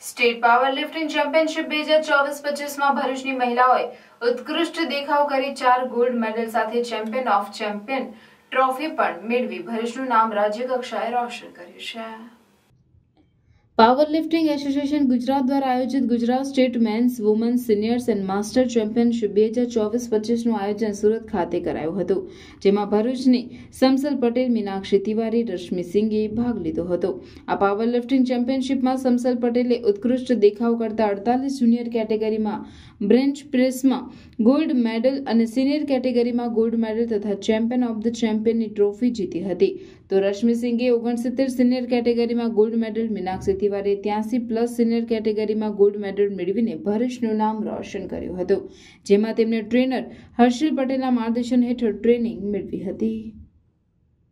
State power lifting championship બે હજાર ચોવીસ પચીસમાં ભરૂચની મહિલાઓએ ઉત્કૃષ્ટ દેખાવ કરી ચાર ગોલ્ડ મેડલ સાથે ચેમ્પિયન ઓફ ચેમ્પિયન ટ્રોફી પણ મેળવી. ભરૂચનું નામ રાજ્ય કક્ષાએ રોશન કર્યું છે. પાવર લિફ્ટિંગ એસોસિએશન ગુજરાત દ્વારા આયોજિત Gujarat state men's women's seniors and master championship બે હજાર ચોવીસ પચીસનું આયોજન સુરત ખાતે કરાયું હતું, જેમાં ભરૂચની સમસલ પટેલ, મીનાક્ષી તિવારી, રશ્મિ સિંઘે ભાગ લીધો હતો. આ પાવર લિફ્ટિંગ ચેમ્પિયનશિપમાં સમસલ પટેલે ઉત્કૃષ્ટ દેખાવ કરતા અડતાલીસ જુનિયર કેટેગરીમાં બ્રેન્ચ પ્રેસમાં ગોલ્ડ મેડલ અને સિનિયર કેટેગરીમાં ગોલ્ડ મેડલ તથા ચેમ્પિયન ઓફ ધ ચેમ્પિયનની ટ્રોફી જીતી હતી. તો રશ્મિ સિંઘે ઓગણસિત્તેર સિનિયર કેટેગરીમાં ગોલ્ડ મેડલ, મીનાક્ષી તિવારીએ ત્યાંસી પ્લસ સિનિયર કેટેગરીમાં ગોલ્ડ મેડલ મેળવીને ભરૂચનું નામ રોશન કર્યું હતું, જેમાં તેમને ટ્રેનર હર્ષિલ પટેલના માર્ગદર્શન હેઠળ ટ્રેનિંગ મેળવી હતી.